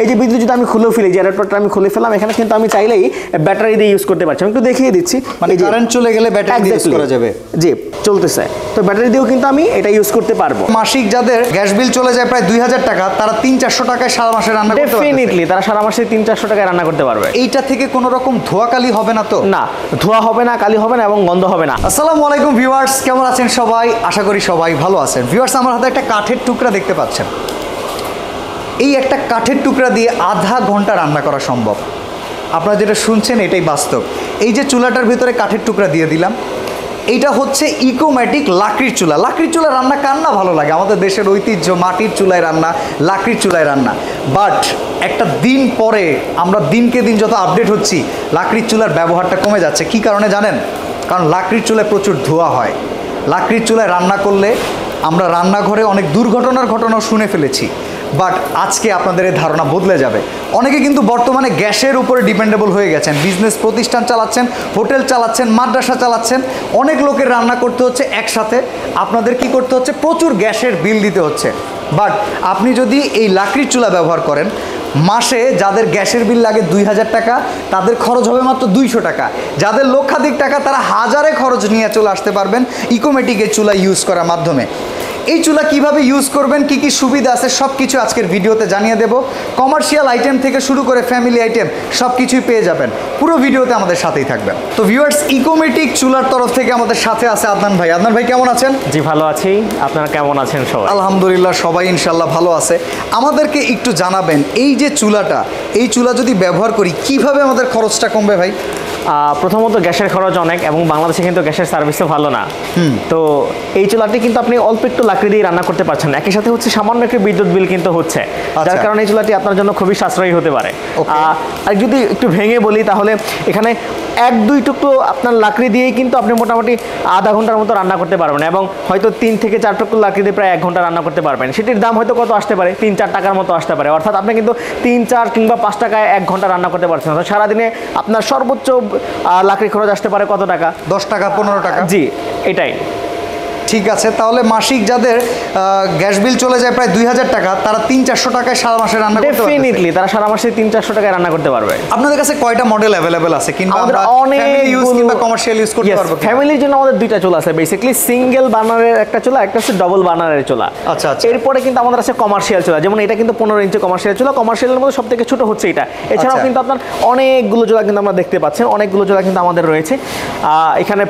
এই যে বিদ্যুৎ যদি আমি খুলে ফেলি জেনারেটরটা আমি খুলে ফেলাম এখানে কিন্তু আমি চাইলেই ব্যাটারি দিয়ে ইউজ করতে পারছি। আমি একটু দেখিয়ে দিচ্ছি। মানে কারেন্ট চলে গেলে ব্যাটারি দিয়ে ইউজ করা যাবে। জি চলতেছে। তো ব্যাটারি দিয়েও কিন্তু আমি এটা ইউজ করতে পারব। মাসিক যাদের গ্যাস বিল চলে যায় প্রায় দুই হাজার টাকা তারা তিন চারশো টাকায় সারা মাসে রান্না করতে পারবে ডেফিনেটলি তারা সারা মাসে তিন চারশো টাকায় রান্না করতে পারবে। এইটা থেকে কোনো রকম ধোয়া কালি হবে না তো? না ধোয়া হবে না কালি হবে না এবং গন্ধ হবে না। আসসালামু আলাইকুম ভিউয়ার্স কেমন আছেন সবাই? আশা করি সবাই ভালো আছেন। ভিউয়ার্স আমার হাতে একটা কাঠের টুকরা দেখতে পাচ্ছেন। এই একটা কাঠের টুকরা দিয়ে আধা ঘণ্টা রান্না করা সম্ভব। আপনারা যেটা শুনছেন, এটাই বাস্তব। এই যে চুলাটার ভিতরে কাঠের টুকরা দিয়ে দিলাম এইটা হচ্ছে ইকোম্যাটিক লাকড়ির চুলা। লাকড়ির চুলা রান্না কার না ভালো লাগে? আমাদের দেশের ঐতিহ্য, মাটির চুলায় রান্না, লাকড়ির চুলায় রান্না। বাট একটা দিন পরে আমরা দিনকে দিন যত আপডেট হচ্ছি, লাকড়ির চুলার ব্যবহারটা কমে যাচ্ছে। কি কারণে জানেন? কারণ লাকড়ির চুলায় প্রচুর ধোয়া হয়। লাকড়ির চুলায় রান্না করলে আমরা রান্নাঘরে অনেক দুর্ঘটনার ঘটনাও শুনে ফেলেছি। বাট আজকে আপনাদের এই ধারণা বদলে যাবে। অনেকে কিন্তু বর্তমানে গ্যাসের উপরে ডিপেন্ডেবল হয়ে গেছেন, বিজনেস প্রতিষ্ঠান চালাচ্ছেন, হোটেল চালাচ্ছেন, মাদ্রাসা চালাচ্ছেন, অনেক লোকের রান্না করতে হচ্ছে একসাথে, আপনাদের কি করতে হচ্ছে? প্রচুর গ্যাসের বিল দিতে হচ্ছে। বাট আপনি যদি এই লাকড়ির চুলা ব্যবহার করেন, মাসে যাদের গ্যাসের বিল লাগে দুই হাজার টাকা, তাদের খরচ হবে মাত্র দুইশো টাকা। যাদের লক্ষাধিক টাকা, তারা হাজারে খরচ নিয়ে চলে আসতে পারবেন ইকোমেটিকের চুলা ইউজ করার মাধ্যমে। এই চুলা কীভাবে ইউজ করবেন কি কি সুবিধা আছে সব কিছু আজকের ভিডিওতে জানিয়ে দেব। কমার্শিয়াল আইটেম থেকে শুরু করে ফ্যামিলি আইটেম সব কিছুই পেয়ে যাবেন। পুরো ভিডিওতে আমাদের সাথেই থাকবেন। তো ভিউয়ার্স ইকোমেটিক চুলার তরফ থেকে আমাদের সাথে আছে আদনান ভাই। আদনান ভাই কেমন আছেন? জি ভালো আছি। আপনারা কেমন আছেন সবাই? আলহামদুলিল্লাহ সবাই ইনশাল্লাহ ভালো আছে। আমাদেরকে একটু জানাবেন এই যে চুলাটা এই চুলা যদি ব্যবহার করি কীভাবে আমাদের খরচটা কমবে ভাই? প্রথমত গ্যাসের খরচ অনেক এবং বাংলাদেশে কিন্তু গ্যাসের সার্ভিসও ভালো না। তো এই চুলাটি কিন্তু আপনি অল্প একটু লাকড়ি দিয়ে রান্না করতে পারছেন একই সাথে হচ্ছে সামান্য একটু বিদ্যুৎ বিল কিন্তু হচ্ছে যার আচ্ছা। কারণে এই চুলাটি আপনার জন্য খুবই সাশ্রয়ী হতে পারে। আর যদি একটু ভেঙে বলি তাহলে এখানে এক দুই টুকরো আপনার লাকড়ি দিয়েই কিন্তু আপনি মোটামুটি আধা ঘণ্টার মতো রান্না করতে পারবেন এবং হয়তো তিন থেকে চার টুকরো লাকড়ি দিয়ে প্রায় এক ঘণ্টা রান্না করতে পারবেন। সেটির দাম হয়তো কত আসতে পারে? তিন চার টাকার মতো আসতে পারে। অর্থাৎ আপনি কিন্তু তিন চার কিংবা পাঁচ টাকায় এক ঘণ্টা রান্না করতে পারছেন। অর্থাৎ সারাদিনে আপনার সর্বোচ্চ লাকড়ি খরচ আসতে পারে কত টাকা? দশ টাকা পনেরো টাকা। জি এটাই। ঠিক আছে তাহলে মাসিক যাদের গ্যাস বিল চলে যায় প্রায় দুই হাজার টাকা তারা তিন চারশো টাকায় সারা মাসে রান্না করতে পারবে ডেফিনেটলি তারা সারা মাসে তিন চারশো টাকায় রান্না করতে পারবে। আপনাদের কাছে কয়টা মডেল অ্যাভেলেবেল আছে? কিংবা অনেক ইউজ কিংবা কমার্শিয়াল ইউজ করতে পারব ফ্যামিলির জন্য আমাদের দুইটা চুলা আছে বেসিক্যালি সিঙ্গেল বার্নারের একটা চুলা একটা হচ্ছে ডবল বার্নারের চুলা। আচ্ছা, আচ্ছা। এরপরে কিন্তু আমাদের আছে কমার্শিয়াল চুলা যেমন এটা কিন্তু পনেরো ইঞ্চি কমার্শিয়াল চুলা কমার্শিয়ালের মধ্যে সব থেকে ছোট হচ্ছে এটা। এছাড়াও আচ্ছা। কিন্তু আপনার অনেকগুলো চুলা কিন্তু আমরা দেখতে পাচ্ছেন অনেকগুলো চুলা কিন্তু আমাদের রয়েছে। এখানে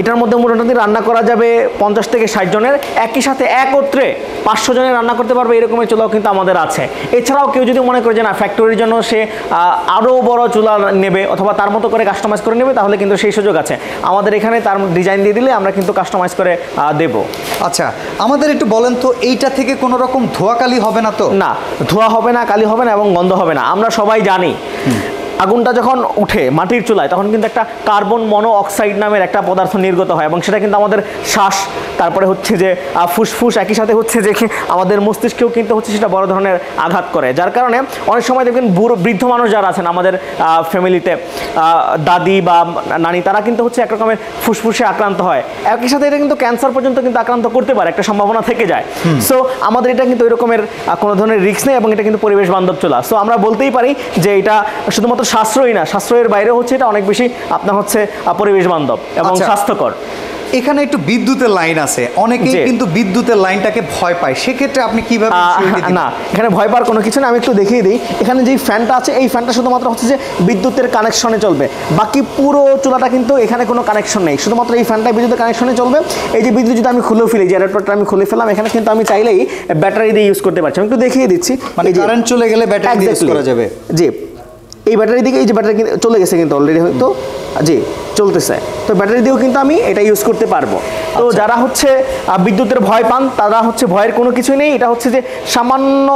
এটার মধ্যে মোটামুটি রান্না করা যাবে পঞ্চাশ থেকে ষাট জনের একই সাথে একত্রে পাঁচশো জনের রান্না করতে পারবে এরকমের চুলাও কিন্তু আমাদের আছে। এছাড়াও কেউ যদি মনে করে যে না ফ্যাক্টরির জন্য সে আরও বড় চুলা নেবে অথবা তার মতো করে কাস্টমাইজ করে নেবে তাহলে কিন্তু সেই সুযোগ আছে। আমাদের এখানে তার ডিজাইন দিয়ে দিলে আমরা কিন্তু কাস্টমাইজ করে দেবো। আচ্ছা আমাদের একটু বলেন তো এইটা থেকে কোনো রকম ধোয়া কালি হবে না তো? না ধোয়া হবে না কালি হবে না এবং গন্ধ হবে না। আমরা সবাই জানি আগুনটা যখন উঠে মাটির চুলায় তখন কিন্তু একটা কার্বন মনো অক্সাইড নামের একটা পদার্থ নির্গত হয় এবং সেটা কিন্তু আমাদের শ্বাস তারপরে হচ্ছে যে ফুসফুস একই সাথে হচ্ছে যে আমাদের মস্তিষ্কেও কিন্তু হচ্ছে সেটা বড় ধরনের আঘাত করে। যার কারণে অনেক সময় দেখবেন বুড়ো বৃদ্ধ মানুষ যারা আছেন আমাদের ফ্যামিলিতে দাদি বা নানি তারা কিন্তু হচ্ছে এক রকমের ফুসফুসে আক্রান্ত হয়। একই সাথে এটা কিন্তু ক্যান্সার পর্যন্ত কিন্তু আক্রান্ত করতে পারে একটা সম্ভাবনা থেকে যায়। সো আমাদের এটা কিন্তু ওই রকমের কোনো ধরনের রিস্ক নেই এবং এটা কিন্তু পরিবেশ বান্ধব চলা সো আমরা বলতেই পারি যে এটা শুধুমাত্র সাশ্রয়ী না সাশ্রয়ের বাইরে হচ্ছে এটা অনেক বেশি আপনার হচ্ছে পরিবেশ বান্ধব এবং আচ্ছা। স্বাস্থ্যকর। এখানে একটু বিদ্যুতের লাইন আছে। অনেকেই কিন্তু বিদ্যুতের লাইনটাকে ভয় পায়। সেক্ষেত্রে আপনি কীভাবে দিবেন? না এখানে ভয় পাওয়ার কোনো কিছু না আমি একটু দেখিয়ে দিই। এখানে যেই ফ্যানটা আছে এই ফ্যানটা শুধুমাত্র হচ্ছে যে বিদ্যুতের কানেকশনে চলবে। বাকি পুরো চুলাটা কিন্তু এখানে কোনো কানেকশন নেই। শুধুমাত্র এই ফ্যানটা বিদ্যুতের কানেকশনে চলবে। এই যে বিদ্যুৎ যদি আমি খুলে ফেলি জেনারেটরটা আমি খুলে ফেলাম এখানে কিন্তু আমি চাইলেই ব্যাটারি দিয়ে ইউজ করতে পারছি। আমি একটু দেখিয়ে দিচ্ছি। মানে কারেন্ট চলে গেলে ব্যাটারি দিয়ে ইউজ করা যাবে। জি। এই ব্যাটারি দিকে এই যে ব্যাটারি চলে গেছে কিন্তু অলরেডি হয়তো। জি। চলতেছে। তো ব্যাটারি দিয়েও কিন্তু আমি এটা ইউজ করতে পারব। তো আচ্ছা। যারা হচ্ছে বিদ্যুতের ভয় পান তারা হচ্ছে ভয়ের কোনো কিছুই নেই। এটা হচ্ছে যে সামান্য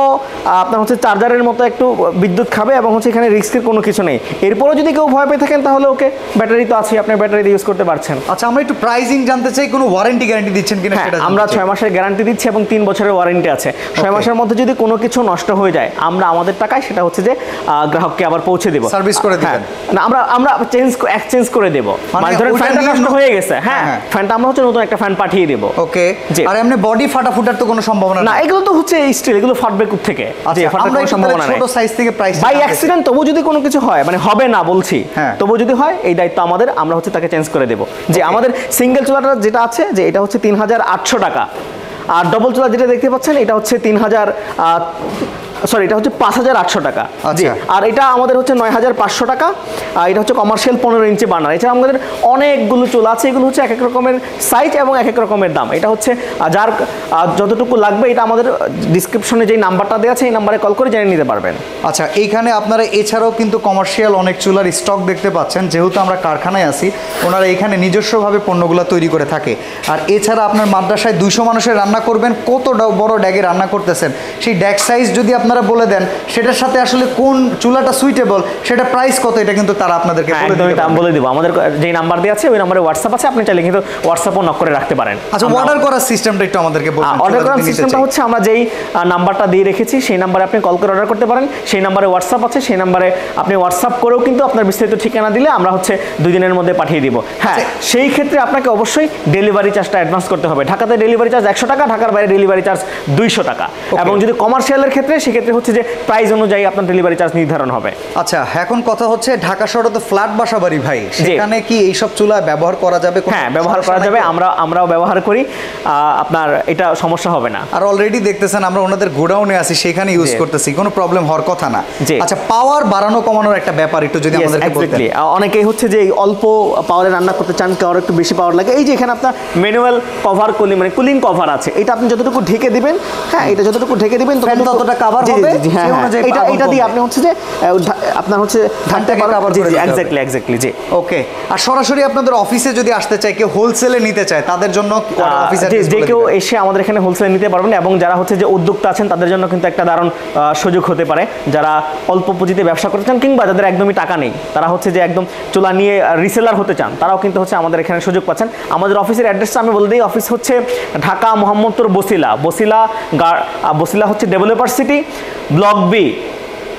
আপনার হচ্ছে চার্জারের মতো একটু বিদ্যুৎ খাবে এবং হচ্ছে এখানে রিস্কের কোনো কিছু নেই। এরপরও যদি কেউ ভয় পেয়ে থাকেন তাহলে ওকে ব্যাটারি তো আছে আপনি ব্যাটারি দিয়ে ইউজ করতে পারছেন। আচ্ছা আমরা একটু প্রাইজিং জানতে চাই কোনো ওয়ারেন্টি গ্যারান্টি দিচ্ছেন কিনা হ্যাঁ সেটা আমরা ছয় মাসের গ্যারান্টি দিচ্ছি এবং তিন বছরের ওয়ারেন্টি আছে। ছয় মাসের মধ্যে যদি কোনো কিছু নষ্ট হয়ে যায় আমরা আমাদের টাকায় সেটা হচ্ছে যে গ্রাহককে আবার পৌঁছে দেবো। সার্ভিস করে দিবেন। হ্যাঁ। না আমরা আমরা চেঞ্জ এক্সচেঞ্জ করে দেবো। মানে মানে ধরেন ফ্যানটা নষ্ট হয়ে গেছে হ্যাঁ। ফ্যানটা আমরা হচ্ছে নতুন একটা ফ্যান পাঠিয়ে দেবো। ওকে আর এমনি বডি ফাটা ফুটার তো কোনো সম্ভাবনা না এগুলো তো হচ্ছে স্টিল এগুলো ফাটবে কোথা থেকে যে ফাটার কোনো সম্ভাবনা নাই। ছোট সাইজ থেকে প্রাইস বাই অ্যাক্সিডেন্ট তবু যদি কোনো কিছু হয় মানে হবে না বলছি হ্যাঁ। তবু যদি হয় এই দায়িত্ব আমাদের আমরা হচ্ছে তাকে চেঞ্জ করে দেবো। যে আমাদের সিঙ্গেল চুলাটা যেটা আছে যে এটা হচ্ছে তিন হাজার আটশো টাকা। আর ডবল চুলা যেটা দেখতে পাচ্ছেন এটা হচ্ছে তিন হাজার সরি এটা হচ্ছে পাঁচ হাজার আটশো টাকা। জি আচ্ছা। আর এটা আমাদের হচ্ছে নয় হাজার পাঁচশো টাকা আর এটা হচ্ছে কমার্শিয়াল পনেরো ইঞ্চি বার্নার এছাড়া আমাদের অনেকগুলো চুলা আছে এগুলো হচ্ছে এক এক রকমের সাইজ এবং এক এক রকমের দাম। এটা হচ্ছে যার যতটুকু লাগবে এটা আমাদের ডিসক্রিপশনে যেই নাম্বারটা দেওয়া আছে এই নাম্বারে কল করে জেনে নিতে পারবেন। আচ্ছা এইখানে আপনারা এছাড়াও কিন্তু কমার্শিয়াল অনেক চুলার স্টক দেখতে পাচ্ছেন। যেহেতু আমরা কারখানায় আছি ওনারা এখানে নিজস্বভাবে পণ্যগুলো তৈরি করে থাকে। আর এছাড়া আপনার মাদ্রাসায় দুইশো মানুষের রান্না করবেন। কত বড় ড্যাগে রান্না করতেছেন। সেই ড্যাগ সাইজ যদি আপনারা বলে দেন সেটার সাথে আসলে কোন চুলাটা সুইটেবল সেটা প্রাইস কত এটা কিন্তু তারা আপনাদেরকে হ্যাঁ, দাম বলে দিব। আমাদের যে নাম্বার দেওয়া আছে ওই নাম্বারে হোয়াটসঅ্যাপ আছে আপনি চাইলে কিন্তু হোয়াটসঅ্যাপও নক করে রাখতে পারেন। আচ্ছা অর্ডার করার সিস্টেমটা একটু আমাদেরকে বলুন অর্ডার করার সিস্টেমটা হচ্ছে আমরা যেই নাম্বারটা দিয়ে রেখেছি সেই নাম্বারে আপনি কল করে অর্ডার করতে পারেন। সেই নাম্বারে হোয়াটসঅ্যাপ আছে সেই নাম্বারে আপনি হোয়াটসঅ্যাপ করেও কিন্তু আপনার বিস্তারিত ঠিকানা দিলে আমরা হচ্ছে দুই দিনের মধ্যে পাঠিয়ে দিব। হ্যাঁ আচ্ছা। সেই ক্ষেত্রে আপনাকে অবশ্যই ডেলিভারি চার্জটা অ্যাডভান্স করতে হবে। ঢাকাতে ডেলিভারি চার্জ একশো টাকা ঢাকার বাইরে ডেলিভারি চার্জ দুইশো টাকা। এবং যদি কমার্শিয়ালের ক্ষেত্রে সেক্ষেত্রে হচ্ছে যে প্রাইস অনুযায়ী আপনার ডেলিভারি চার্জ নির্ধারণ হবে। আচ্ছা এখন কথা হচ্ছে ঢাকা শহরে তো ফ্ল্যাট বাসা বাড়ি ভাই। সেখানে কি এইসব চুলা ব্যবহার করা যাবে হ্যাঁ ব্যবহার করা যাবে আমরা আমরাও ব্যবহার করি। আপনার এটা সমস্যা হবে না। আর অলরেডি দেখতেছেন আমরা ওনাদের গোডাউনে আছি সেখানে ইউজ করতেছি কোনো প্রবলেম হওয়ার কথা না। আচ্ছা পাওয়ার বাড়ানো কমানোর একটা ব্যাপার একটু যদি আমাদেরকে বলতেন. অনেকেই হচ্ছে যে অল্প পাওয়ারে রান্না করতে চান কারও একটু বেশি পাওয়ার লাগে। এই যে এখানে আপনার ম্যানুয়াল কভার কুলিং মানে কুলিং কভার আছে। এটা আপনি যতটুকু ঢেকে দিবেন হ্যাঁ এটা যতটুকু ঢেকে দিবেন ততটা জি, হবে, জি, জি, সেই। অনুযায়ী এটা এটা দিয়ে আপনি হচ্ছে যে আপনার হচ্ছে ঢাকতে ফ্যানটাকে cover করে দিতে হবে। এক্স্যাক্টলি এক্স্যাক্টলি জি। ওকে আর সরাসরি আপনাদের অফিসে যদি আসতে চায় কেউ হোলসেলে নিতে চায় তাদের জন্য অফিস যে যে কেউ এসে আমাদের এখানে হোলসেল নিতে পারবেন এবং যারা হচ্ছে যে উদ্যোক্তা আছেন তাদের জন্য কিন্তু একটা দারুণ সুযোগ হতে পারে। যারা অল্প পুঁজিতে ব্যবসা করতে চান কিংবা যাদের একদমই টাকা নেই তারা হচ্ছে যে একদম চুলা নিয়ে রিসেলার হতে চান তারাও কিন্তু হচ্ছে আমাদের এখানে সুযোগ পাচ্ছেন। আমাদের অফিসের অ্যাড্রেসটা আমি বলে দিই অফিস হচ্ছে ঢাকা মোহাম্মদপুর বসিলা বসিলা বসিলা হচ্ছে ডেভেলপার সিটি ব্লক বি,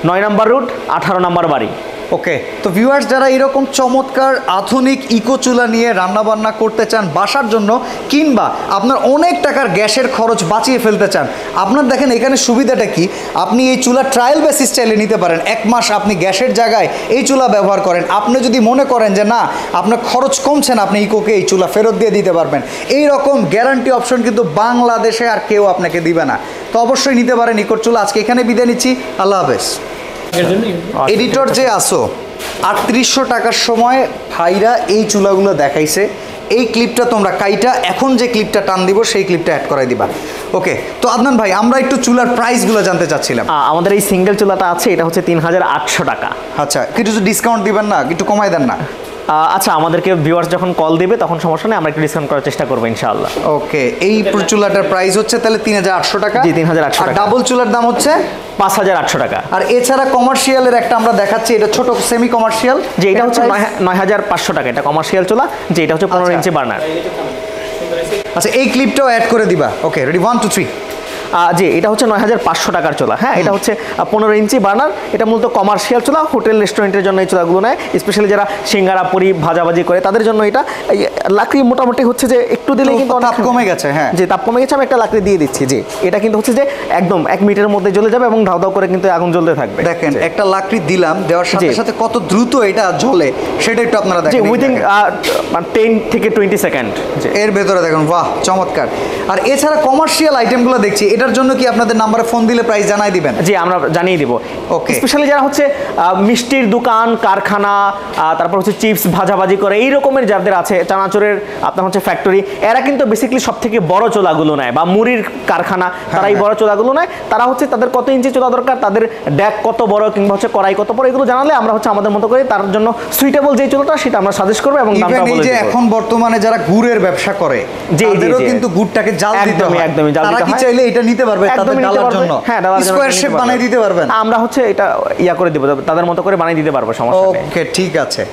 নয় নম্বর রুট, আঠারো নম্বর বাড়ি। ওকে, তো ভিউয়ার্স যারা এরকম চমৎকার আধুনিক ইকো চুলা নিয়ে রান্না বান্না করতে চান বাসার জন্য, কিংবা আপনার অনেক টাকার গ্যাসের খরচ বাঁচিয়ে ফেলতে চান, আপনার দেখেন এখানে সুবিধাটা কি? আপনি এই চুলা ট্রায়াল বেসিস চাইলে নিতে পারেন। এক মাস আপনি গ্যাসের জায়গায় এই চুলা ব্যবহার করেন। আপনি যদি মনে করেন যে না, আপনার খরচ কমছে না, আপনি ইকোকে এই চুলা ফেরত দিয়ে দিতে পারবেন। এই রকম গ্যারান্টি অপশন কিন্তু বাংলাদেশে আর কেউ আপনাকে দিবে না। তো অবশ্যই নিতে পারেন নিকট চুলা। আজকে এখানে বিদায় নিচ্ছি। আল্লাহ হাফেজ। এডিটর যে আসো আটত্রিশশো টাকার সময় ভাইরা এই চুলাগুলো দেখাইছে। এই ক্লিপটা তোমরা কাইটা এখন যে ক্লিপটা টান দিব সেই ক্লিপটা অ্যাড করাই দিবা। ওকে তো আদনান ভাই আমরা একটু চুলার প্রাইসগুলো জানতে চাচ্ছিলাম। আমাদের এই সিঙ্গেল চুলাটা আছে এটা হচ্ছে তিন হাজার আটশো টাকা। আচ্ছা কিছু ডিসকাউন্ট দিবেন না একটু কমাই দেন না। আচ্ছা আমাদেরকে ভিউয়ার্স যখন কল দিবে তখন সমস্যা নেই আমরা একটু ডিসকাউন্ট করার চেষ্টা করব ইনশাআল্লাহ। ওকে এই চুলাটার প্রাইস হচ্ছে তাহলে তিন হাজার আটশো টাকা? জি, 3,800 আর টাকা। ডাবল চুলার দাম হচ্ছে? পাঁচ হাজার আটশো টাকা। আর এছাড়া কমার্শিয়ালের একটা আমরা দেখাচ্ছি এটা ছোট সেমি কমার্শিয়াল যে এটা হচ্ছে নয় হাজার পাঁচশো টাকা এটা কমার্শিয়াল চুলা যে এটা হচ্ছে পনেরো আচ্ছা। ইঞ্চি বার্নার আচ্ছা এই ক্লিপটাও অ্যাড করে দিবা। Okay ready one two three জি এটা হচ্ছে নয় হাজার পাঁচশো টাকার চুলা। হ্যাঁ এটা হচ্ছে পনেরো ইঞ্চি বার্নার। এটা মূলত কমার্শিয়াল চুলা হোটেল রেস্টুরেন্টের জন্য এই চুলাগুলো নেয়। স্পেশালি যারা সিঙ্গারা পুরি ভাজাভাজি করে তাদের জন্য এটা লাকড়ি মোটামুটি হচ্ছে যে একটু দিলে কিন্তু তাপ কমে গেছে, হ্যাঁ। যে তাপ কমে গেছে আমি একটা লাকড়ি দিয়ে দিচ্ছি যে এটা কিন্তু হচ্ছে যে একদম এক মিনিটের মধ্যে জ্বলে যাবে এবং ধাও ধাও করে কিন্তু আগুন জ্বলতে থাকবে। দেখেন একটা লাকড়ি দিলাম দেওয়ার সাথে সাথে কত দ্রুত এটা জ্বলে সেটা একটু আপনারা দেখেন উইদিন টেন থেকে টোয়েন্টি সেকেন্ড এর ভেতরে দেখুন বাহ চমৎকার। আর এছাড়া কমার্শিয়াল আইটেমগুলো দেখছি এটার জন্য কি আপনাদের নাম্বারে ফোন দিলে প্রাইস জানাই দিবেন জি আমরা জানিয়ে দিব Okay. স্পেশালি যারা হচ্ছে মিষ্টির দোকান কারখানা তারপর হচ্ছে চিপস ভাজাভাজি করে এই রকমের যাদের আছে চানাচুরের আপনার হচ্ছে ফ্যাক্টরি এরা কিন্তু বেসিক্যালি সব থেকে বড় চোলাগুলো নেয় বা মুড়ির কারখানা তারা এই হ্যাঁ। বড় চোলাগুলো নেয় তারা হচ্ছে তাদের কত ইঞ্চি চোলা দরকার তাদের ড্যাক কত বড় কিংবা হচ্ছে কড়াই কত বড় এগুলো জানালে আমরা হচ্ছে আমাদের মতো করে তার জন্য সুইটেবল যে চুলাটা সেটা আমরা সাজেস্ট করব এবং দামটা বলে যে এখন বর্তমানে যারা গুড়ের ব্যবসা করে তাদেরও কিন্তু গুড়টাকে জাল দিতে হয় একদমই জাল দিতে হয়। চাইলে এটা নিতে পারবে তাদের ডালার জন্য। হ্যাঁ স্কোয়ার শেপ। দিতে পারবেন। আমরা হচ্ছে এটা ইয়া করে দিব তাদের মতো করে বানিয়ে দিতে পারব সমস্যা নেই। ওকে ঠিক আছে।